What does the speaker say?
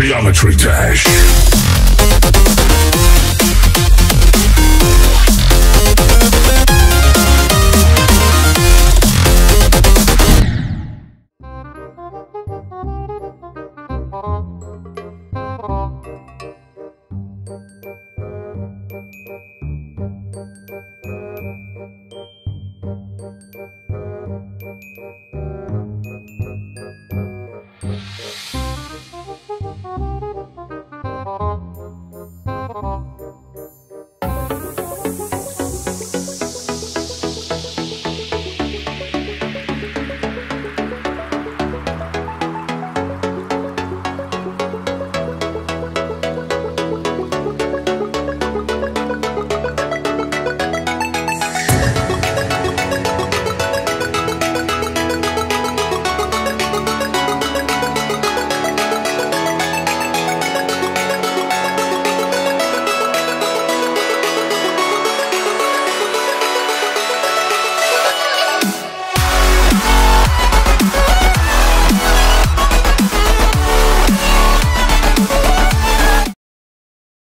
Geometry Dash.